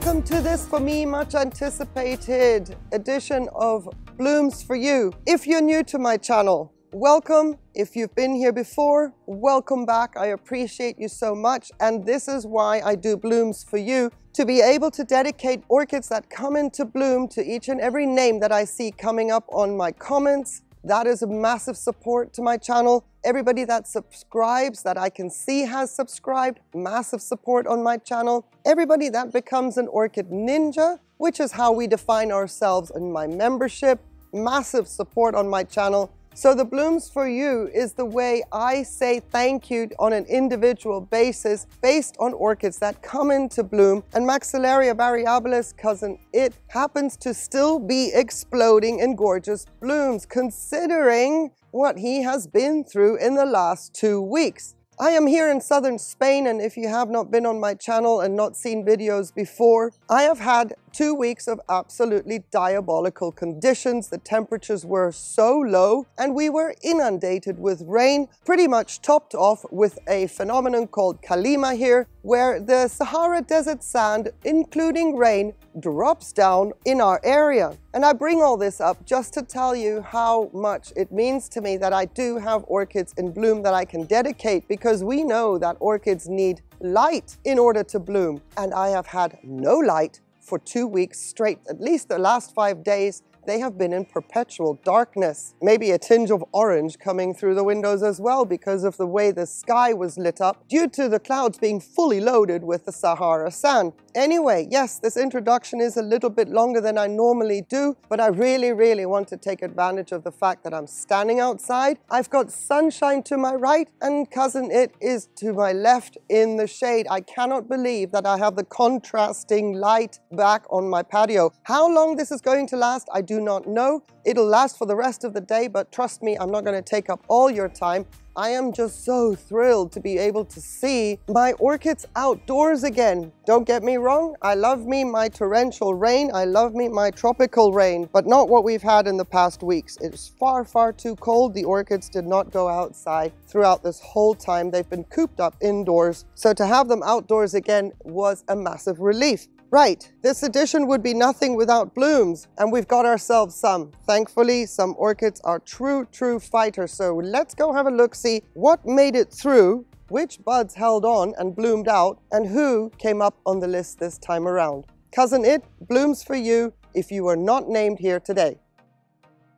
Welcome to this, for me, much anticipated edition of Blooms for You. If you're new to my channel, welcome. If you've been here before, welcome back. I appreciate you so much. And this is why I do Blooms for You, to be able to dedicate orchids that come into bloom to each and every name that I see coming up on my comments. That is a massive support to my channel. Everybody that subscribes, that I can see has subscribed, massive support on my channel. Everybody that becomes an Orchid Ninja, which is how we define ourselves in my membership, massive support on my channel. So the Blooms for You is the way I say thank you on an individual basis based on orchids that come into bloom. And Maxillaria variabilis, cousin, it happens to still be exploding in gorgeous blooms considering what he has been through in the last two weeks. I am here in southern Spain and if you have not been on my channel and not seen videos before, I have had two weeks of absolutely diabolical conditions. The temperatures were so low and we were inundated with rain, pretty much topped off with a phenomenon called Calima here, where the Sahara Desert sand, including rain, drops down in our area. And I bring all this up just to tell you how much it means to me that I do have orchids in bloom that I can dedicate because we know that orchids need light in order to bloom. And I have had no light for two weeks straight, at least the last five days, they have been in perpetual darkness. Maybe a tinge of orange coming through the windows as well because of the way the sky was lit up due to the clouds being fully loaded with the Sahara sand. Anyway, yes, this introduction is a little bit longer than I normally do, but I really, really want to take advantage of the fact that I'm standing outside. I've got sunshine to my right and cousin it is to my left in the shade. I cannot believe that I have the contrasting light back on my patio. How long this is going to last, I do not know. It'll last for the rest of the day, but trust me, I'm not going to take up all your time. I am just so thrilled to be able to see my orchids outdoors again. Don't get me wrong, I love me my torrential rain, I love me my tropical rain, but not what we've had in the past weeks. It's far, far too cold. The orchids did not go outside throughout this whole time. They've been cooped up indoors. So to have them outdoors again was a massive relief. Right, this edition would be nothing without blooms, and we've got ourselves some. Thankfully, some orchids are true, true fighters, so let's go have a look-see what made it through, which buds held on and bloomed out, and who came up on the list this time around. Cousin It, blooms for you if you were not named here today.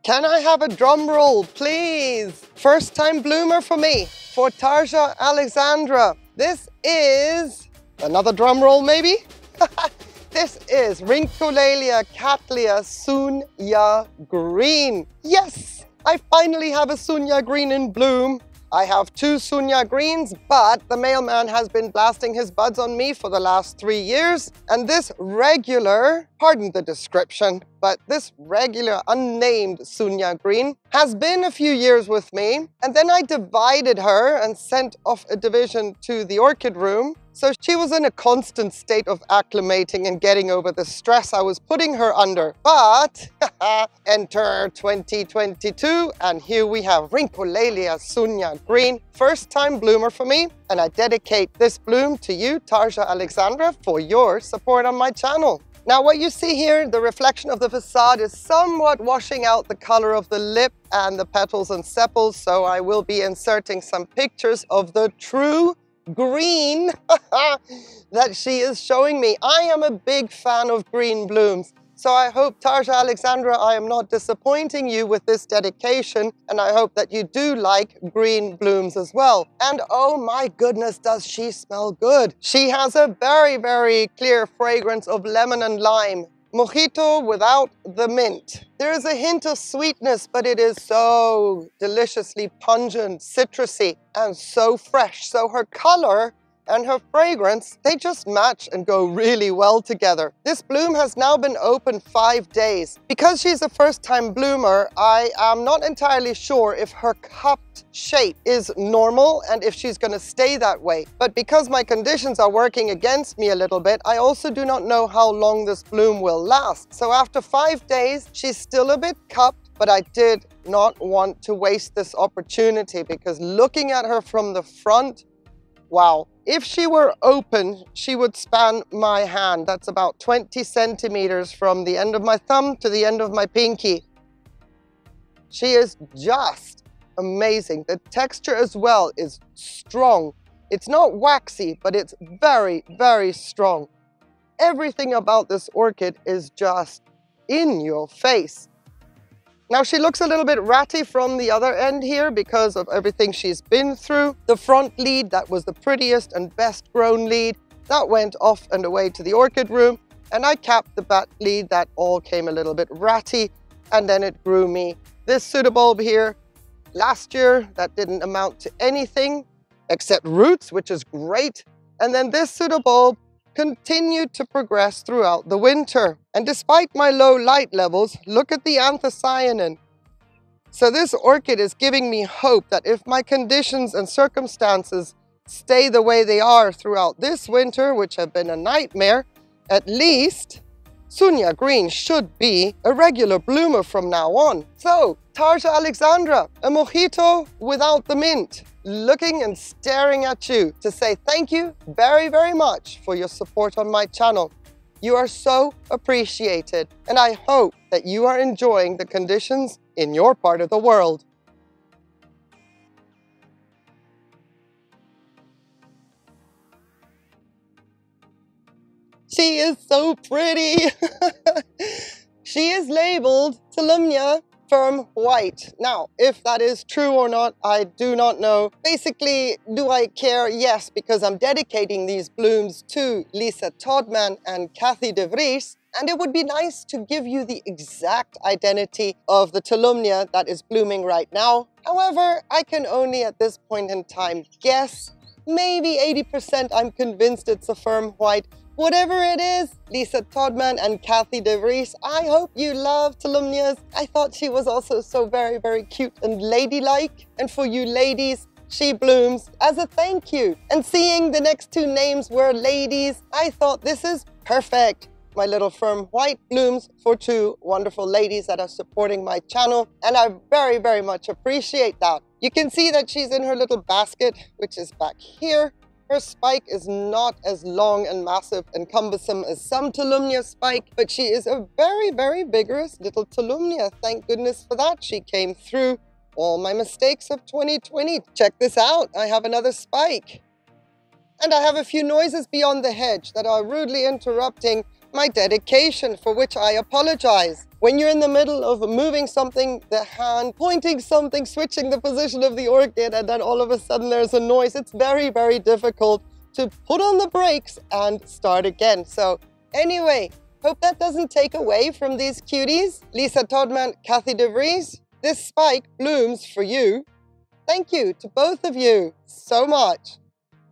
Can I have a drum roll, please? First time bloomer for me, for Tarja Alexandra. This is, another drum roll maybe? this is Rhyncholalia cattleya Sung Ya Green. Yes, I finally have a Sung Ya Green in bloom. I have two Sung Ya Greens, but the mailman has been blasting his buds on me for the last three years. And this regular, pardon the description, but this regular unnamed Sung Ya Green has been a few years with me. And then I divided her and sent off a division to the orchid room. So she was in a constant state of acclimating and getting over the stress I was putting her under. But enter 2022 and here we have Rhyncholaelia Sunya Green. First time bloomer for me and I dedicate this bloom to you, Tarja Alexandra, for your support on my channel. Now what you see here, the reflection of the facade is somewhat washing out the color of the lip and the petals and sepals, so I will be inserting some pictures of the true green that she is showing me. I am a big fan of green blooms. So I hope, Tarja Alexandra, I am not disappointing you with this dedication, and I hope that you do like green blooms as well. And oh my goodness, does she smell good. She has a very, very clear fragrance of lemon and lime. Mojito without the mint. There is a hint of sweetness, but it is so deliciously pungent, citrusy, and so fresh. So her color and her fragrance, they just match and go really well together. This bloom has now been open five days. Because she's a first time bloomer, I am not entirely sure if her cupped shape is normal and if she's gonna stay that way. But because my conditions are working against me a little bit, I also do not know how long this bloom will last. So after five days, she's still a bit cupped, but I did not want to waste this opportunity because looking at her from the front, wow, If she were open, she would span my hand. That's about 20 centimeters from the end of my thumb to the end of my pinky. She is just amazing. The texture as well is strong. It's not waxy, but it's very, very strong. Everything about this orchid is just in your face. Now she looks a little bit ratty from the other end here because of everything she's been through. The front lead, that was the prettiest and best grown lead, that went off and away to the orchid room. And I capped the back lead that all came a little bit ratty and then it grew me this pseudobulb here last year that didn't amount to anything except roots, which is great. And then this pseudobulb continued to progress throughout the winter. And despite my low light levels, look at the anthocyanin. So this orchid is giving me hope that if my conditions and circumstances stay the way they are throughout this winter, which have been a nightmare, at least Sung Ya Green should be a regular bloomer from now on. So, Tarja Alexandra, a mojito without the mint looking and staring at you to say thank you very, very much for your support on my channel. You are so appreciated, and I hope that you are enjoying the conditions in your part of the world. She is so pretty. she is labeled Tolumnia firm white. Now, if that is true or not, I do not know. Basically, do I care? Yes, because I'm dedicating these blooms to Lisa Todman and Kathy de Vries. And it would be nice to give you the exact identity of the Tolumnia that is blooming right now. However, I can only at this point in time guess. Maybe 80% I'm convinced it's a firm white, Whatever it is, Lisa Todman and Kathy De Vries, I hope you love Tolumnias. I thought she was also so very, very cute and ladylike. And for you ladies, she blooms as a thank you. And seeing the next two names were ladies, I thought this is perfect. My little firm white blooms for two wonderful ladies that are supporting my channel. And I very, very much appreciate that. You can see that she's in her little basket, which is back here. Her spike is not as long and massive and cumbersome as some Tolumnia spike, but she is a very, very vigorous little Tolumnia. Thank goodness for that. She came through all my mistakes of 2020. Check this out. I have another spike. And I have a few noises beyond the hedge that are rudely interrupting my dedication, for which I apologize. When you're in the middle of moving something, the hand, pointing something, switching the position of the orchid, and then all of a sudden there's a noise, it's very, very difficult to put on the brakes and start again. So anyway, hope that doesn't take away from these cuties. Lisa Todman, Kathy DeVries, this spike blooms for you. Thank you to both of you so much.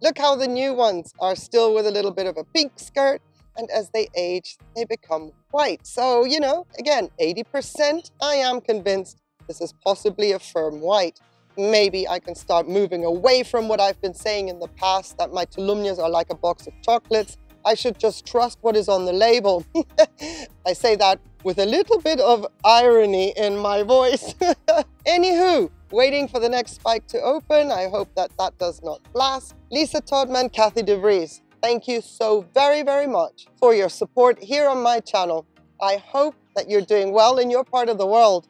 Look how the new ones are still with a little bit of a pink skirt and as they age, they become white. So, you know, again, 80% I am convinced this is possibly a firm white. Maybe I can start moving away from what I've been saying in the past, that my Tolumnias are like a box of chocolates. I should just trust what is on the label. I say that with a little bit of irony in my voice. Anywho, waiting for the next spike to open. I hope that that does not blast. Lisa Todman, Kathy De Vries. Thank you so very, very much for your support here on my channel. I hope that you're doing well in your part of the world.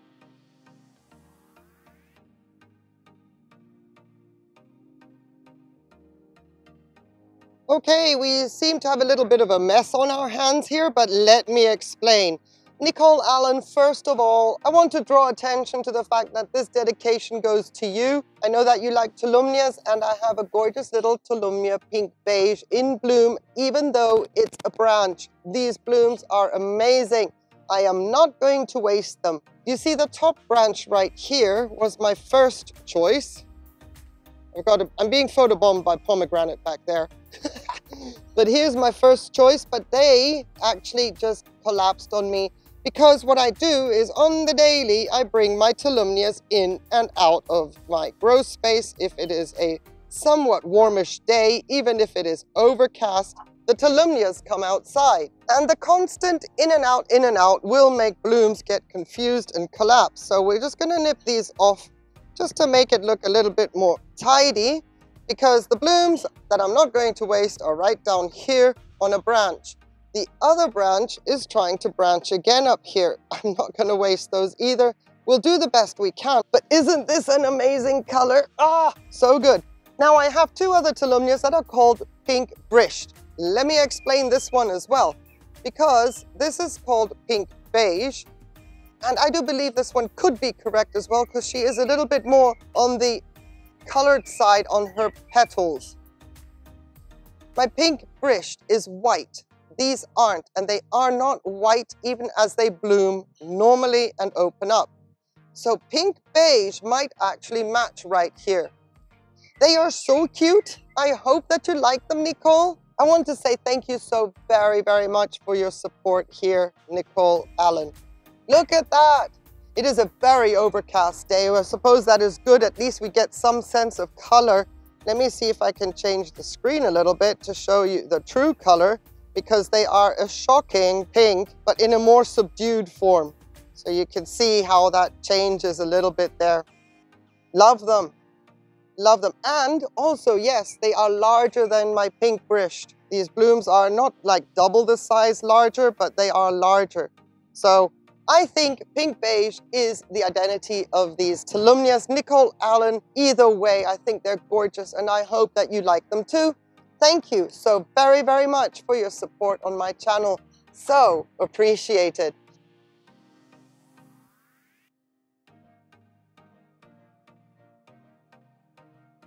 Okay, we seem to have a little bit of a mess on our hands here, but let me explain. Nicole Allen, first of all, I want to draw attention to the fact that this dedication goes to you. I know that you like Tolumnias and I have a gorgeous little Tolumnia pink beige in bloom, even though it's a branch. These blooms are amazing. I am not going to waste them. You see the top branch right here was my first choice. Oh I've got a, I'm being photobombed by pomegranate back there. but here's my first choice, but they actually just collapsed on me because what I do is on the daily, I bring my Tolumnias in and out of my grow space. If it is a somewhat warmish day, even if it is overcast, the Tolumnias come outside. And the constant in and out, in and out will make blooms get confused and collapse. So we're just gonna nip these off just to make it look a little bit more tidy. because the blooms that I'm not going to waste are right down here on a branch. The other branch is trying to branch again up here. I'm not going to waste those either. We'll do the best we can, but isn't this an amazing color? Ah, so good. Now I have two other Tolumnias that are called Pink Brisht. Let me explain this one as well, because this is called Pink Beige, and I do believe this one could be correct as well, because she is a little bit more on the colored side on her petals. My Pink Brisht is white, these aren't, and they are not white even as they bloom normally and open up. So pink beige might actually match right here. They are so cute. I hope that you like them, Nicole. I want to say thank you so very, very much for your support here, Nicole Allen. Look at that. It is a very overcast day. I suppose that is good. At least we get some sense of color. Let me see if I can change the screen a little bit to show you the true color because they are a shocking pink, but in a more subdued form. So you can see how that changes a little bit there. Love them. Love them. And also, yes, they are larger than my pink brisht. These blooms are not like double the size larger, but they are larger. So I think pink beige is the identity of these Tolumnias. Nicole Allen, either way, I think they're gorgeous and I hope that you like them too. Thank you so very, very much for your support on my channel. So appreciated.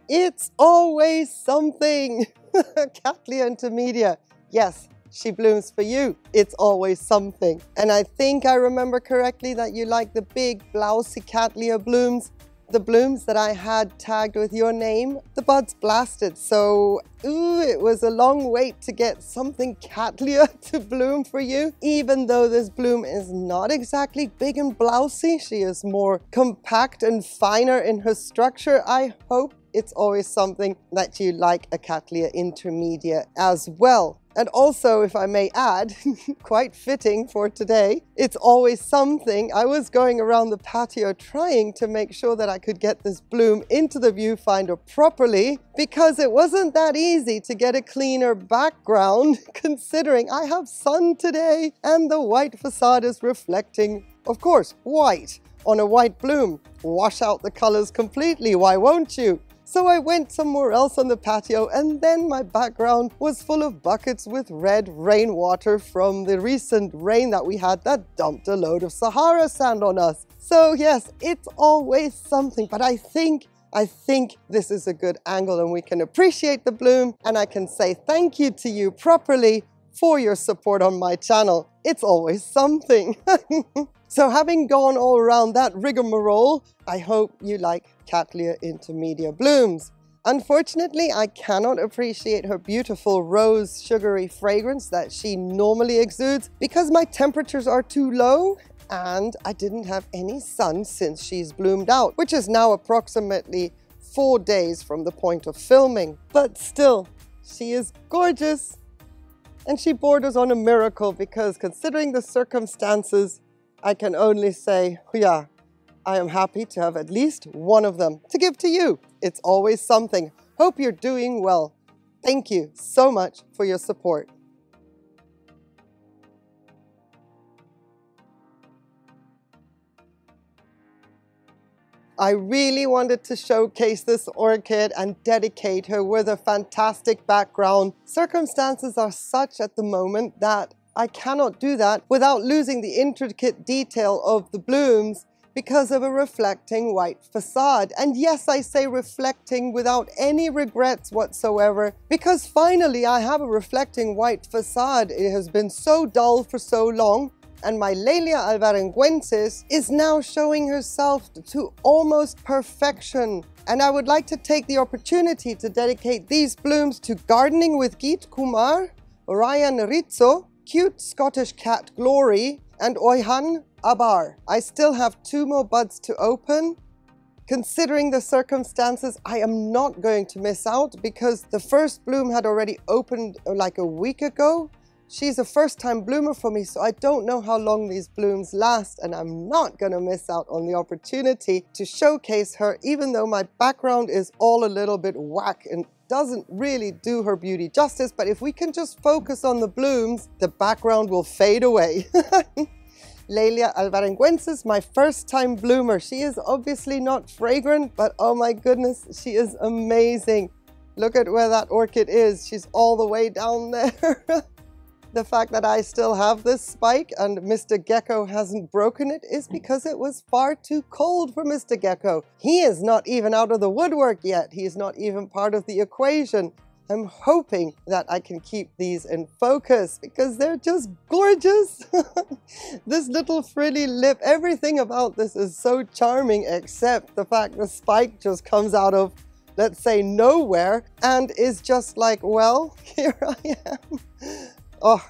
It's always something. Cattleya intermedia. Yes, she blooms for you. It's always something. And I think I remember correctly that you like the big blousy Cattleya blooms the blooms that I had tagged with your name, the buds blasted. So, ooh, it was a long wait to get something Cattleya to bloom for you. Even though this bloom is not exactly big and blousy, she is more compact and finer in her structure, I hope it's always something that you like a Cattleya intermedia as well. And also, if I may add, quite fitting for today, it's always something. I was going around the patio trying to make sure that I could get this bloom into the viewfinder properly because it wasn't that easy to get a cleaner background considering I have sun today and the white facade is reflecting, of course, white on a white bloom. Wash out the colors completely, why won't you? So I went somewhere else on the patio and then my background was full of buckets with red rainwater from the recent rain that we had that dumped a load of Sahara sand on us. So yes, it's always something, but I think I think this is a good angle and we can appreciate the bloom and I can say thank you to you properly for your support on my channel. It's always something. so having gone all around that rigmarole, I hope you like Cattleya intermedia blooms. Unfortunately, I cannot appreciate her beautiful rose sugary fragrance that she normally exudes because my temperatures are too low and I didn't have any sun since she's bloomed out, which is now approximately four days from the point of filming. But still, she is gorgeous and she borders on a miracle because considering the circumstances, I can only say, yeah, I am happy to have at least one of them to give to you. It's always something. Hope you're doing well. Thank you so much for your support. I really wanted to showcase this orchid and dedicate her with a fantastic background. Circumstances are such at the moment that I cannot do that without losing the intricate detail of the blooms because of a reflecting white facade. And yes, I say reflecting without any regrets whatsoever, because finally I have a reflecting white facade. It has been so dull for so long, and my Laelia alvarenguensis is now showing herself to almost perfection. And I would like to take the opportunity to dedicate these blooms to Gardening with Geet Kumar, Ryan Rizzo, Cute Scottish Cat Glory, and Oyhan Abar. I still have two more buds to open. Considering the circumstances, I am not going to miss out because the first bloom had already opened uh, like a week ago. She's a first time bloomer for me, so I don't know how long these blooms last, and I'm not gonna miss out on the opportunity to showcase her, even though my background is all a little bit whack and doesn't really do her beauty justice, but if we can just focus on the blooms, the background will fade away. Laelia alvarenguensis, my first time bloomer. She is obviously not fragrant, but oh my goodness, she is amazing. Look at where that orchid is. She's all the way down there. The fact that I still have this spike and Mr. Gecko hasn't broken it is because it was far too cold for Mr. Gecko. He is not even out of the woodwork yet. He is not even part of the equation. I'm hoping that I can keep these in focus because they're just gorgeous. this little frilly lip, everything about this is so charming except the fact the spike just comes out of, let's say, nowhere and is just like, well, here I am. Oh,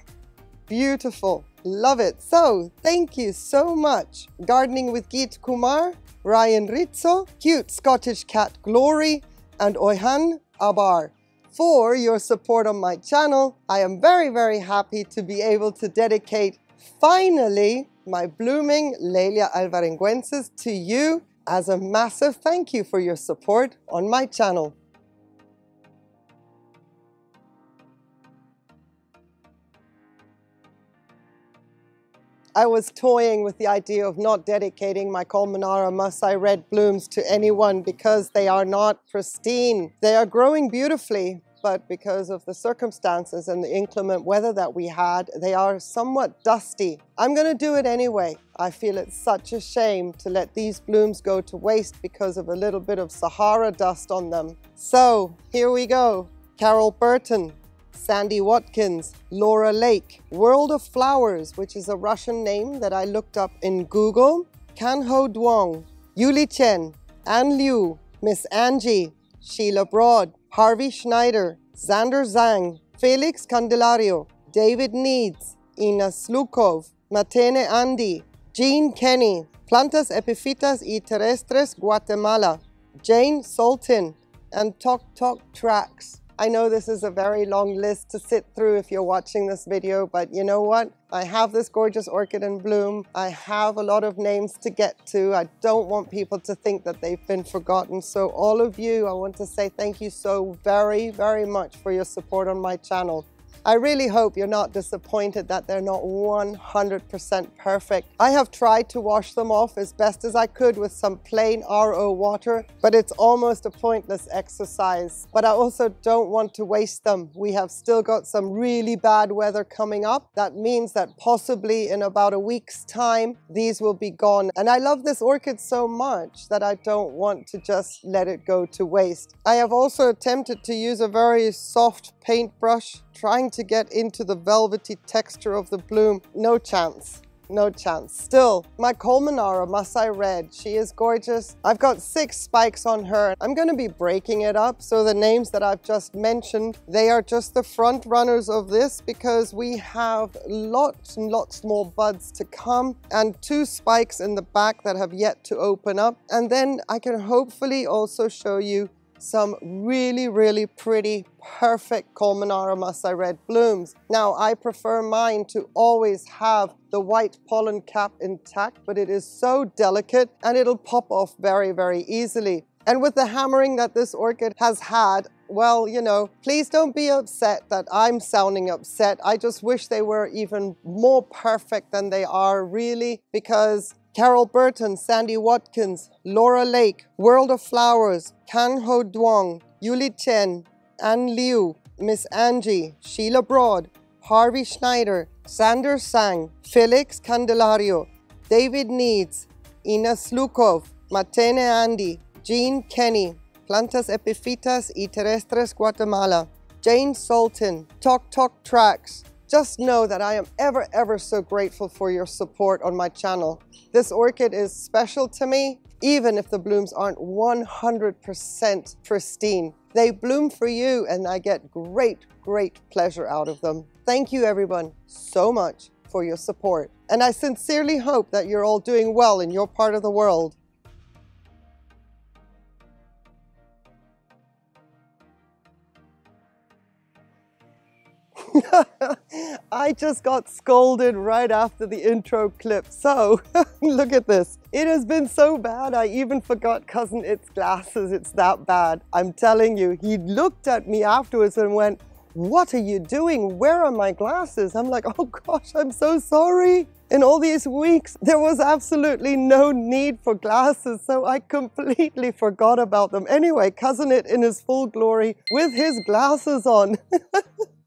beautiful. Love it. So, thank you so much. Gardening with Geet Kumar, Ryan Rizzo, Cute Scottish Cat Glory, and Oyhan Abar for your support on my channel. I am very, very happy to be able to dedicate finally my blooming Laelia alvarenguensis to you as a massive thank you for your support on my channel. I was toying with the idea of not dedicating my Colmanara Masai red blooms to anyone because they are not pristine. They are growing beautifully, but because of the circumstances and the inclement weather that we had, they are somewhat dusty. I'm gonna do it anyway. I feel it's such a shame to let these blooms go to waste because of a little bit of Sahara dust on them. So here we go. Carol Burton, Sandy Watkins, Laura Lake, World of Flowers, which is a Russian name that I looked up in Google, Kanho Duong, Yuli Chen, Ann Liu, Miss Angie, Sheila Broad, Harvey Schneider, Xander Zhang, Felix Candelario, David Needs, Ina Slukov, Matene Andy, Jean Kenny, Plantas Epiphytas y Terrestres Guatemala, Jane Sultan, and Tok Tok Tracks. I know this is a very long list to sit through if you're watching this video, but you know what? I have this gorgeous orchid in bloom. I have a lot of names to get to. I don't want people to think that they've been forgotten. So all of you, I want to say thank you so very, very much for your support on my channel. I really hope you're not disappointed that they're not 100% perfect. I have tried to wash them off as best as I could with some plain RO water, but it's almost a pointless exercise. But I also don't want to waste them. We have still got some really bad weather coming up. That means that possibly in about a week's time, these will be gone. And I love this orchid so much that I don't want to just let it go to waste. I have also attempted to use a very soft paintbrush trying to get into the velvety texture of the bloom. No chance no chance. Still, my Colmanara Masai Red, she is gorgeous. I've got six spikes on her. I'm gonna be breaking it up. So the names that I've just mentioned, they are just the front runners of this because we have lots and lots more buds to come and two spikes in the back that have yet to open up. And then I can hopefully also show you some really, really pretty, perfect Colmanara Masai red blooms. Now, I prefer mine to always have the white pollen cap intact, but it is so delicate and it'll pop off very, very easily. And with the hammering that this orchid has had, well, you know, please don't be upset that I'm sounding upset. I just wish they were even more perfect than they are really because Carol Burton, Sandy Watkins, Laura Lake, World of Flowers, Kang Ho Duong, Yuli Chen, Ann Liu, Miss Angie, Sheila Broad, Harvey Schneider, Sander Sang, Felix Candelario, David Needs, Ina Slukov, Matene Andy, Jean Kenny, Plantas Epiphytas y Terrestres Guatemala, Jane Sultan, Tok Tok Tracks, just know that I am ever, ever so grateful for your support on my channel. This orchid is special to me, even if the blooms aren't 100% pristine. They bloom for you and I get great, great pleasure out of them. Thank you everyone so much for your support. And I sincerely hope that you're all doing well in your part of the world. I just got scolded right after the intro clip. So look at this. It has been so bad. I even forgot cousin It's glasses. It's that bad. I'm telling you, he looked at me afterwards and went, what are you doing? Where are my glasses? I'm like, oh gosh, I'm so sorry. In all these weeks, there was absolutely no need for glasses, so I completely forgot about them. Anyway, Cousin It in his full glory with his glasses on.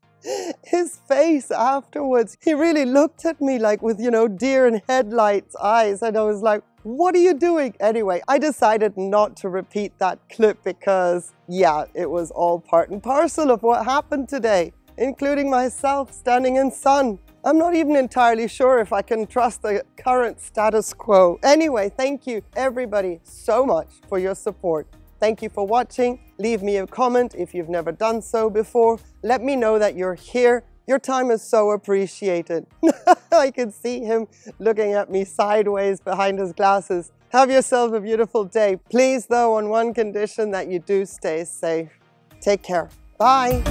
his face afterwards, he really looked at me like with, you know, deer in headlights eyes. And I was like, what are you doing? Anyway, I decided not to repeat that clip because, yeah, it was all part and parcel of what happened today, including myself standing in sun. I'm not even entirely sure if I can trust the current status quo. Anyway, thank you everybody so much for your support. Thank you for watching. Leave me a comment if you've never done so before. Let me know that you're here. Your time is so appreciated. I can see him looking at me sideways behind his glasses. Have yourself a beautiful day. Please though, on one condition that you do stay safe. Take care. Bye.